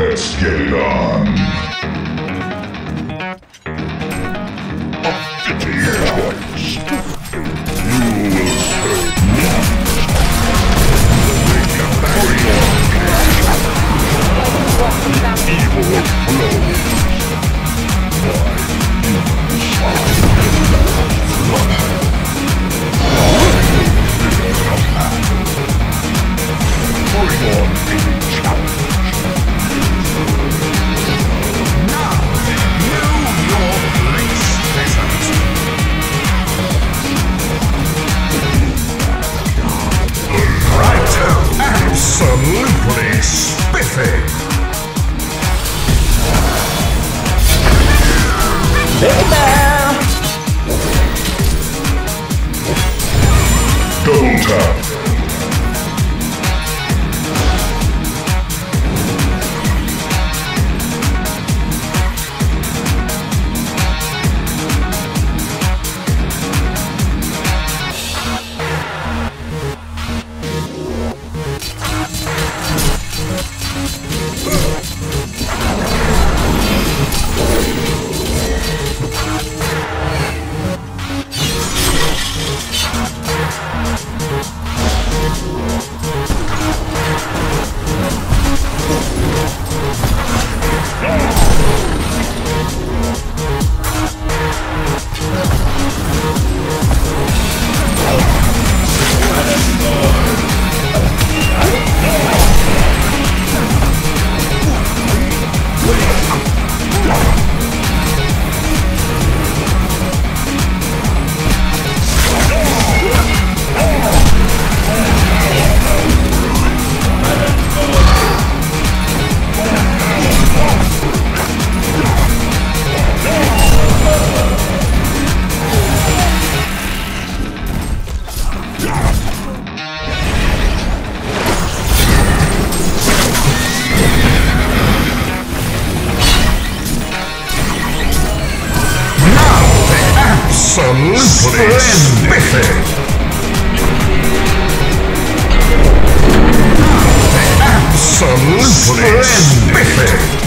Let's get it on. A 50 year absolutely spiffy. Big tap. son tres veces. Son